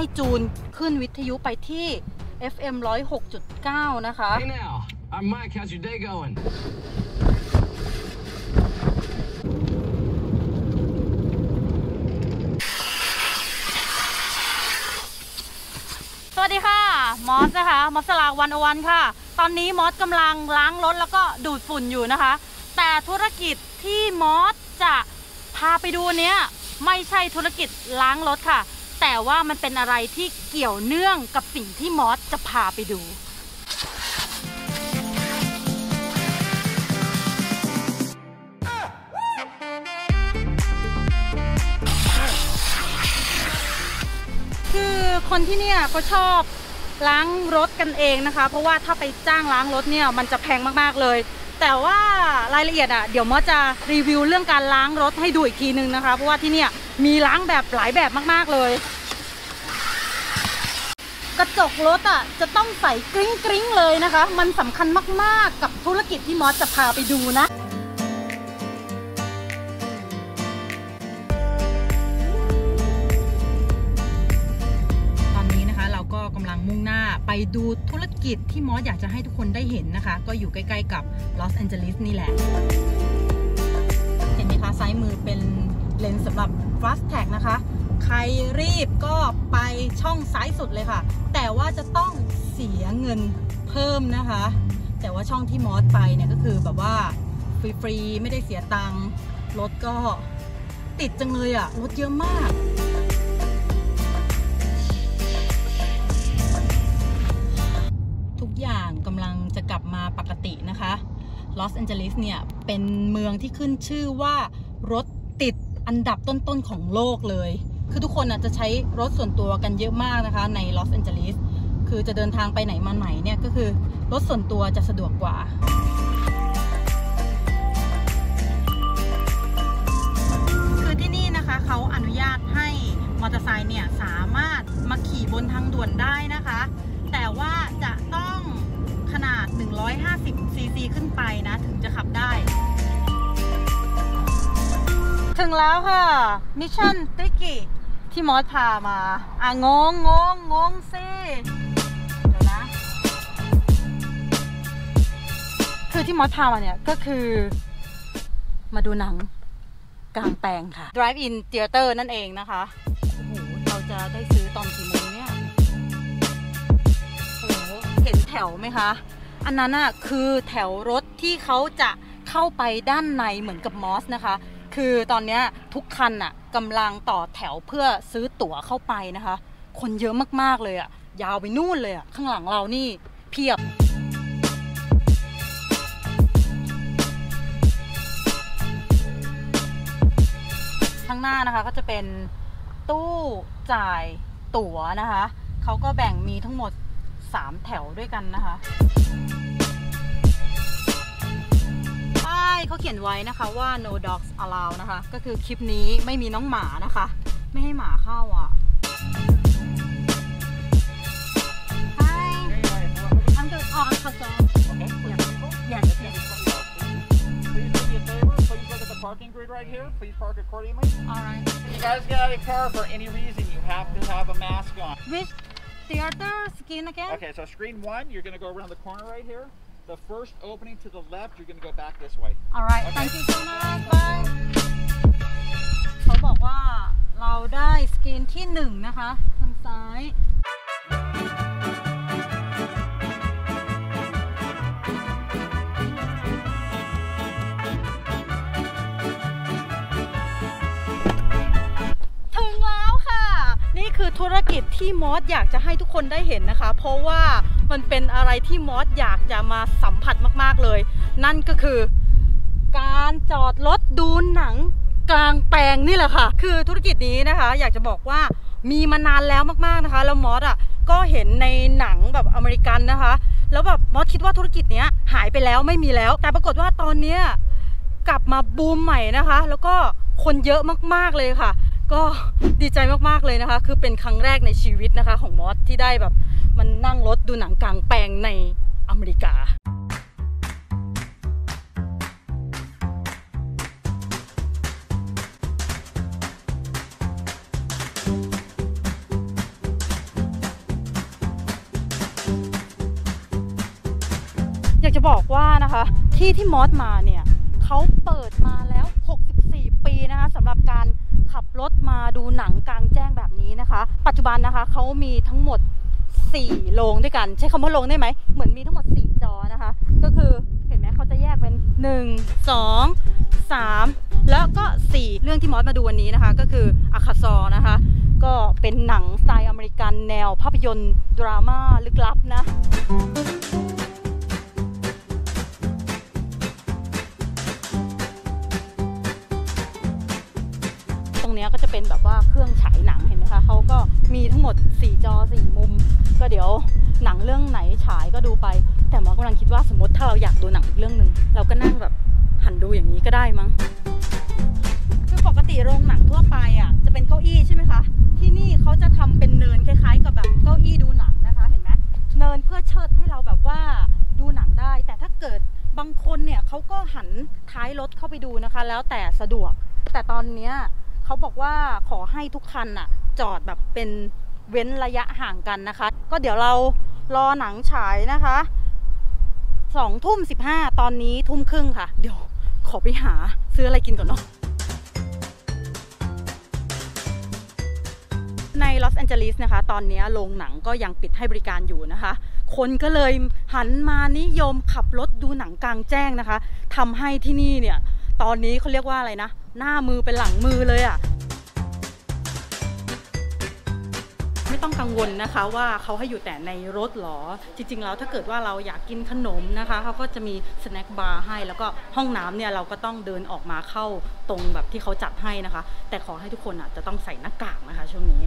ให้จูนขึ้นวิทยุไปที่ FM 106.9 นะคะ Hey now, I'm Mike. How's your day going? สวัสดีค่ะ มอสนะคะ มอสลาวันอวันค่ะ ตอนนี้มอสกำลังล้างรถแล้วก็ดูดฝุ่นอยู่นะคะ แต่ธุรกิจที่มอสจะพาไปดูเนี้ยไม่ใช่ธุรกิจล้างรถค่ะ แต่ว่ามันเป็นอะไรที่เกี่ยวเนื่องกับสิ่งที่มอสจะพาไปดู คือคนที่เนี่ยเขาชอบล้างรถกันเองนะคะ เพราะว่าถ้าไปจ้างล้างรถเนี่ยมันจะแพงมากๆเลย แต่ว่ารายละเอียดอะเดี๋ยวมอสจะรีวิวเรื่องการล้างรถให้ดูอีกทีนึงนะคะ เพราะว่าที่เนี่ย มีล้างแบบหลายแบบมากๆเลย กระจกรถอะจะต้องใส่กริ้งกริ้งๆเลยนะคะ มันสำคัญมากๆกับธุรกิจที่มอสจะพาไปดูนะตอนนี้นะคะเราก็กำลังมุ่งหน้าไปดูธุรกิจที่มอสอยากจะให้ทุกคนได้เห็นนะคะ ก็อยู่ใกล้ ๆ กับลอสแอนเจลิสนี่แหละ เห็นไหมคะซ้ายมือเป็น เลนส์สำหรับ fast tag นะคะ ใครรีบก็ไปช่องซ้ายสุดเลยค่ะ แต่ว่าจะต้องเสียเงินเพิ่มนะคะ แต่ว่าช่องที่มอสไปเนี่ยก็คือแบบว่าฟรีๆไม่ได้เสียตังค์รถก็ติดจังเลยอะรถเยอะมากทุกอย่างกำลังจะกลับมาปกตินะคะ ลอสแอนเจลิสเนี่ย เป็นเมืองที่ขึ้นชื่อว่ารถติด อันดับต้นๆของโลกเลย คือทุกคนอาจจะใช้รถส่วนตัวกันเยอะมากนะคะ ในลอสแอนเจลิส คือจะเดินทางไปไหนมาไหนเนี่ยก็คือรถส่วนตัวจะสะดวกกว่าคือที่นี่นะคะเขาอนุญาตให้มอเตอร์ไซค์เนี่ยสามารถมาขี่บนทางด่วนได้นะคะ แต่ว่าจะต้องขนาด 150ซีซีขึ้นไปนะ ถึงจะขับได้ ถึงแล้วค่ะ Mission Tiki ที่มอสพามา อะ งงงงงงสิเดี๋ยวนะ คือที่มอสพามาเนี่ย ก็คือ มาดูหนังกลางแปลงค่ะ Drive in Theater นั่นเองนะคะ โอ้โห เราจะได้ซื้อตอนกี่โมงเนี่ยโอ้โหเห็นแถวไหมคะ อันนั้นน่ะคือแถวรถที่เขาจะเข้าไปด้านในเหมือนกับมอสนะคะ คือตอนนี้ทุกคันน่ะกำลังต่อแถวเพื่อซื้อตั๋วเข้าไปนะคะ คนเยอะมากๆเลยอะยาวไปนู่นเลยอะข้างหลังเรานี่เพียบข้างหน้านะคะก็จะเป็นตู้จ่ายตั๋วนะคะ เขาก็แบ่งมีทั้งหมด 3 แถวด้วยกันนะคะ เขาเขียนไว้นะคะว่า no dogs allowed นะคะ ก็คือคลิปนี้ไม่มีน้องหมานะคะ ไม่ให้หมาเข้าอะ Hi I'm the oh I'm Kassan Yes yes Please do me a favor. Please look at the parking grid right here. Please park accordingly. alright If you guys get out of your car for any reason, you have to have a mask on. which theater skin again Okay, so screen one, you're going to go around the corner right here. The first opening to the left, you're going to go back this way. alright thank you so much bye เขาบอกว่าเราได้สกรีนที่หนึ่งนะคะ ทางซ้าย ถึงแล้วค่ะ นี่คือธุรกิจที่มอสอยากจะให้ทุกคนได้เห็นนะคะ เพราะว่า มันเป็นอะไรที่มอสอยากจะมาสัมผัสมากๆเลย นั่นก็คือ การจอดรถดูหนังกลางแปลงนี่แหละค่ะ คือธุรกิจนี้นะคะ อยากจะบอกว่ามีมานานแล้วมากๆนะคะ แล้วมอสอะก็เห็นในหนังแบบอเมริกันนะคะ แล้วแบบมอสคิดว่าธุรกิจเนี้ยหายไปแล้วไม่มีแล้ว แต่ปรากฏว่าตอนเนี้ยกลับมาบูมใหม่นะคะ แล้วก็คนเยอะมากๆเลยค่ะ ก็ดีใจมากๆเลยนะคะ คือเป็นครั้งแรกในชีวิตนะคะ ของมอสที่ได้แบบ มันนั่งรถดูหนังกลางแปลงในอเมริกาอยากจะบอกว่านะคะ ที่ที่มอสมาเนี่ยเขาเปิดมาแล้ว 64 ปีนะคะสำหรับการขับรถมาดูหนังกลางแจ้งแบบนี้นะคะ ปัจจุบันนะคะเขามีทั้งหมด 4โรงด้วยกัน ใช้คำว่าโรงได้ไหม เหมือนมีทั้งหมด 4 จอนะคะ ก็คือเห็นไหมเขาจะแยกเป็น 1 2 3 แล้วก็ 4 เรื่องที่มอสมาดูวันนี้นะคะ ก็คืออาคาซอนะคะ ก็เป็นหนังสไตล์อเมริกันแนวภาพยนตร์ดราม่าลึกลับนะ มีทั้งหมด 4 จอ 4 มุม ก็เดี๋ยวหนังเรื่องไหนฉายก็ดูไป แต่หมอกำลังคิดว่าสมมติถ้าเราอยากดูหนังอีกเรื่องหนึ่งเราก็นั่งแบบหันดูอย่างนี้ก็ได้มั้งคือปกติโรงหนังทั่วไปอะจะเป็นเก้าอี้ใช่ไหมคะ ที่นี่เขาจะทำเป็นเนินคล้ายๆ กับแบบเก้าอี้ดูหนังนะคะเห็นไหมเนินเพื่อเชิดให้เราแบบว่าดูหนังได้ แต่ถ้าเกิดบางคนเนี่ยเขาก็หันท้ายรถเข้าไปดูนะคะ แล้วแต่สะดวก แต่ตอนเนี้ยเขาบอกว่าขอให้ทุกคันอะ จอดแบบเป็นเว้นระยะห่างกันนะคะ ก็เดี๋ยวเรารอหนังฉายนะคะสองทุ่มสิบห้าตอนนี้ทุ่มครึ่งค่ะ เดี๋ยวขอไปหาซื้ออะไรกินก่อนเนาะในลอสแอนเจลิสนะคะ ตอนนี้โรงหนังก็ยังปิดให้บริการอยู่นะคะ คนก็เลยหันมานิยมขับรถดูหนังกลางแจ้งนะคะทำให้ที่นี่เนี่ย ตอนนี้เขาเรียกว่าอะไรนะ หน้ามือเป็นหลังมือเลยอะ่ะ ไม่ต้องกังวลนะคะว่าเขาให้อยู่แต่ในรถหรอ จริง ๆ แล้วถ้าเกิดว่าเราอยากกินขนมนะคะเขาก็จะมีsnack bar ให้ แล้วก็ห้องน้ำเนี่ยเราก็ต้องเดินออกมาเข้าตรงแบบที่เขาจัดให้นะคะ แต่ขอให้ทุกคนอะจะต้องใส่หน้ากากนะคะช่วงนี้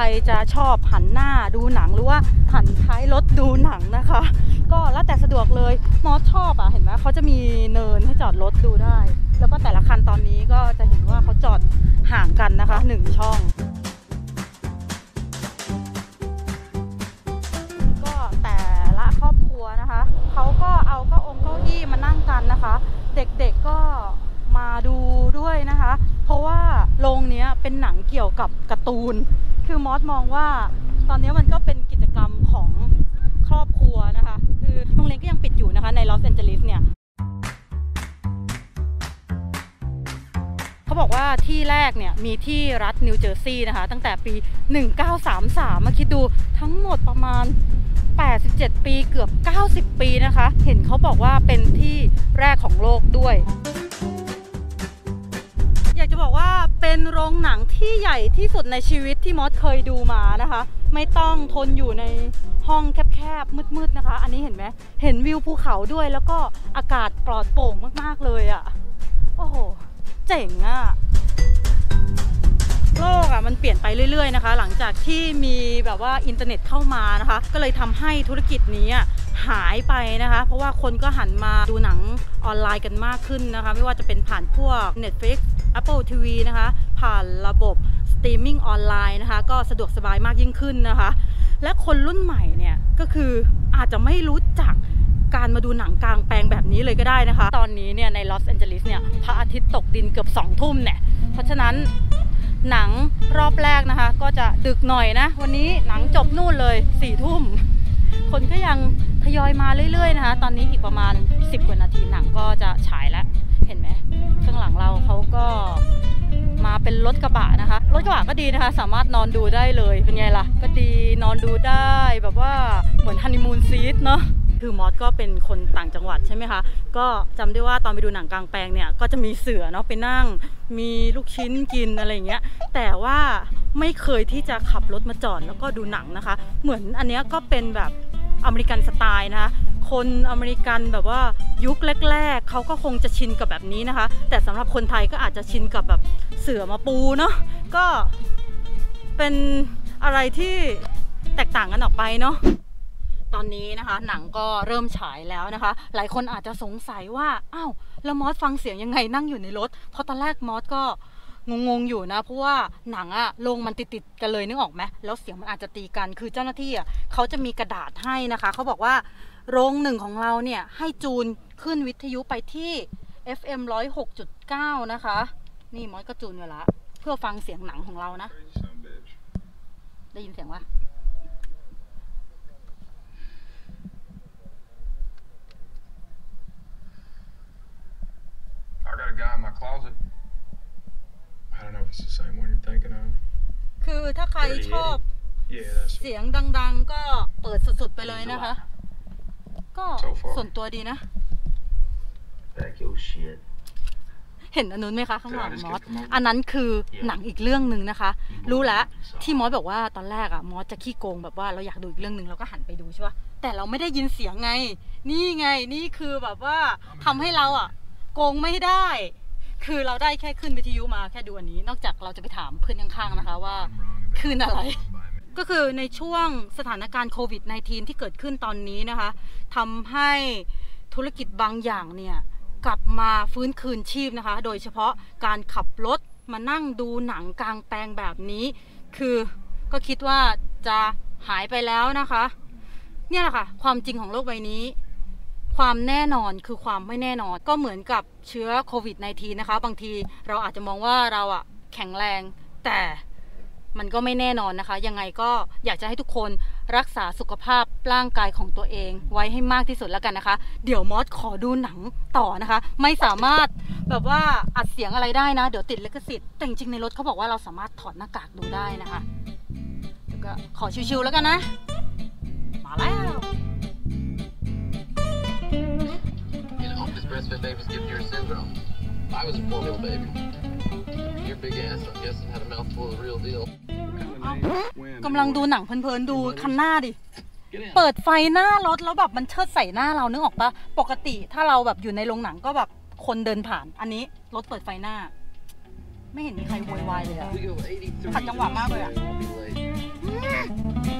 ใครจะชอบหันหน้าดูหนังหรือว่าหันท้ายรถดูหนังนะคะ ก็แล้วแต่สะดวกเลยมอสชอบอะเห็นไหมเขาจะมีเนินให้จอดรถดูได้ แล้วก็แต่ละคันตอนนี้ก็จะเห็นว่าเขาจอดห่างกันนะคะหนึ่งช่องก็แต่ละครอบครัวนะคะเขาก็เอาเก้าองค์เก้าอี้มานั่งกันนะคะ เด็กๆก็มาดูด้วยนะคะ เพราะว่าโรงนี้เป็นหนังเกี่ยวกับการ์ตูน คือมอสมองว่าตอนนี้มันก็เป็นกิจกรรมของครอบครัวนะคะ คือโรงเรียนก็ยังปิดอยู่นะคะในลอสแอนเจลิสเนี่ยเขาบอกว่าที่แรกเนี่ยมีที่รัฐนิวเจอร์ซีย์นะคะ ตั้งแต่ปี 1933 มาคิดดูทั้งหมดประมาณ 87 ปีเกือบ 90 ปีนะคะ เห็นเขาบอกว่าเป็นที่แรกของโลกด้วย อยากจะบอกว่า เป็นโรงหนังที่ใหญ่ที่สุดในชีวิตที่มอสเคยดูมานะคะ ไม่ต้องทนอยู่ในห้องแคบๆมืดๆนะคะ อันนี้เห็นไหมเห็นวิวภูเขาด้วยแล้วก็อากาศปลอดโปร่งมากๆเลยอะ่ะ โอ้โห เจ๋งอะ่ะโลกอะ่ะมันเปลี่ยนไปเรื่อยๆนะคะ หลังจากที่มีแบบว่าอินเทอร์เน็ตเข้ามานะคะ ก็เลยทำให้ธุรกิจนี้หายไปนะคะ เพราะว่าคนก็หันมาดูหนังออนไลน์กันมากขึ้นนะคะ ไม่ว่าจะเป็นผ่านพวก Netflix Apple TV นะคะ ผ่านระบบสตรีมมิ่งออนไลน์นะคะ ก็สะดวกสบายมากยิ่งขึ้นนะคะ และคนรุ่นใหม่เนี่ย ก็คืออาจจะไม่รู้จักการมาดูหนังกลางแปลงแบบนี้เลยก็ได้นะคะ ตอนนี้เนี่ยในลอสแอนเจลิสเนี่ยพระอาทิตย์ตกดินเกือบ2ทุ่มเนี่ย เพราะฉะนั้นหนังรอบแรกนะคะ ก็จะดึกหน่อยนะ วันนี้หนังจบนู่นเลย4ทุ่ม คนก็ยังทยอยมาเรื่อยๆนะคะ ตอนนี้อีกประมาณ 10 กว่านาทีหนังก็จะฉายแล้ว เห็นไหม หลังเราเขาก็มาเป็นรถกระบะนะคะ รถกระบะก็ดีนะคะ สามารถนอนดูได้เลยเป็นไงล่ะ ก็ดีนอนดูได้แบบว่าเหมือนฮันนีมูนซีทเนาะคือมอสก็เป็นคนต่างจังหวัดใช่ไหมคะ ก็จำได้ว่าตอนไปดูหนังกลางแปลงเนี่ย ก็จะมีเสือเนาะไปนั่ง มีลูกชิ้นกินอะไรอย่างเงี้ย แต่ว่าไม่เคยที่จะขับรถมาจอดแล้วก็ดูหนังนะคะ เหมือนอันเนี้ยก็เป็นแบบ อเมริกันสไตล์นะคะคนอเมริกันแบบว่ายุคแรก ๆเขาก็คงจะชินกับแบบนี้นะคะ แต่สำหรับคนไทยก็อาจจะชินกับแบบเสือมาปูเนาะก็เป็นอะไรที่แตกต่างกันออกไปเนาะตอนนี้นะคะ หนังก็เริ่มฉายแล้วนะคะ หลายคนอาจจะสงสัยว่าอ้าวแล้วมอสฟังเสียงยังไงนั่งอยู่ในรถเพราะตอนแรกมอสก็ งงๆอยู่นะ เพราะว่าหนังอะลงมันติดๆกันเลยนึกออกไหมแล้วเสียงมันอาจจะตีกัน คือเจ้าหน้าที่อะเขาจะมีกระดาษให้นะคะ เขาบอกว่าโรงหนึ่งของเราเนี่ยให้จูนขึ้นวิทยุไปที่ FM 106.9 นะคะ นี่มอสก็จูนไว้ละ เพื่อฟังเสียงหนังของเรานะ ได้ยินเสียงวะ I got a guy in my closet. I don't know if it's the same one you're thinking of. คือถ้าใครชอบ Yeah, that's it. เสียงดังๆ ก็เปิดสุดๆไปเลยนะคะ ก็ So far. ส่วนตัวดีนะ Pack your shit. เห็นอันนู้นไหมคะ ข้างหลัง Did I just มอส get promoted? อันนั้นคือหนังอีกเรื่องหนึ่งนะคะ รู้แล้วที่มอสบอกว่าตอนแรกอะมอสจะขี้โกงแบบว่าเราอยากดูอีกเรื่องหนึ่งเราก็หันไปดูใช่ปะแต่เราไม่ได้ยินเสียงไง นี่ไงนี่คือแบบว่าทำให้เราอะโกงไม่ได้ คือเราได้แค่ขึ้นวิทยุมาแค่ดูอันนี้ นอกจากเราจะไปถามเพื่อนข้างๆนะคะว่าคืนอะไร ก็คือในช่วงสถานการณ์โควิด -19 ที่เกิดขึ้นตอนนี้นะคะทำให้ธุรกิจบางอย่างเนี่ยกลับมาฟื้นคืนชีพนะคะ โดยเฉพาะการขับรถมานั่งดูหนังกลางแปลงแบบนี้ คือก็คิดว่าจะหายไปแล้วนะคะ เนี่ยแหละค่ะ ความจริงของโลกใบนี้ ความแน่นอนคือความไม่แน่นอน ก็เหมือนกับเชื้อโควิด -19 นะคะ บางทีเราอาจจะมองว่าเราอะแข็งแรง แต่มันก็ไม่แน่นอนนะคะ ยังไงก็อยากจะให้ทุกคนรักษาสุขภาพร่างกายของตัวเอง ไว้ให้มากที่สุดแล้วกันนะคะ เดี๋ยวมอสขอดูหนังต่อนะคะ ไม่สามารถแบบว่าอัดเสียงอะไรได้นะ เดี๋ยวติดลิขสิทธิ์แต่จริงๆในรถเขาบอกว่าเราสามารถถอดหน้ากากดูได้นะคะแล้วก็ขอชิวๆแล้วกันนะ มาแล้ว breastfed babies give your syndrome. I was a formula baby. Your big ass, I'm guessing, had a mouthful of the real deal. กำลังดูหนังเพลินๆดูคันหน้าดิ Get in. เปิดไฟหน้ารถแล้วแบบมันเชิดใส่หน้าเรานึกออกปะปกติถ้าเราแบบอยู่ในโรงหนังก็แบบคนเดินผ่าน อันนี้รถเปิดไฟหน้า ไม่เห็นมีใครโวยวายเลยอะ We go 83ขัดจังหวะมากเลยอะ Won't be